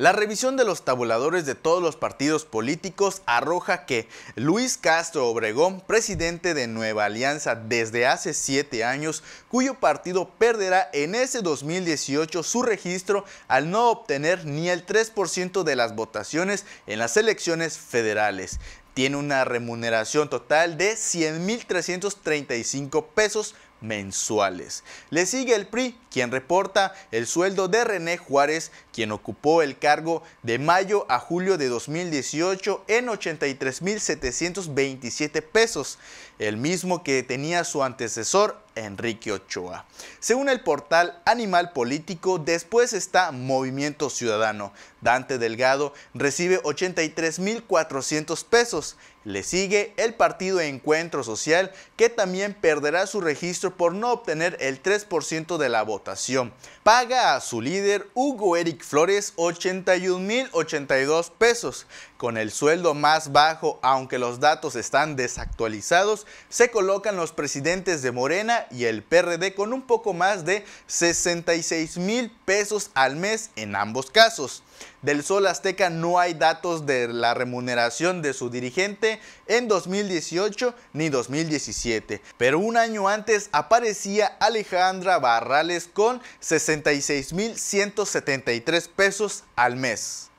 La revisión de los tabuladores de todos los partidos políticos arroja que Luis Castro Obregón, presidente de Nueva Alianza desde hace siete años, cuyo partido perderá en ese 2018 su registro al no obtener ni el 3% de las votaciones en las elecciones federales tiene una remuneración total de 100.335 pesos mensuales. Le sigue el PRI, quien reporta el sueldo de René Juárez, quien ocupó el cargo de mayo a julio de 2018 en 83.727 pesos, el mismo que tenía su antecesor Enrique Ochoa. Según el portal Animal Político, después está Movimiento Ciudadano. Dante Delgado recibe 83.400 pesos. Le sigue el partido Encuentro Social, que también perderá su registro por no obtener el 3% de la votación. Paga a su líder Hugo Eric Flores 81.082 pesos. Con el sueldo más bajo, aunque los datos están desactualizados, se colocan los presidentes de Morena y el PRD con un poco más de 66 mil pesos al mes en ambos casos. Del Sol Azteca no hay datos de la remuneración de su dirigente en 2018 ni 2017, pero un año antes aparecía Alejandra Barrales con 66.173 pesos al mes.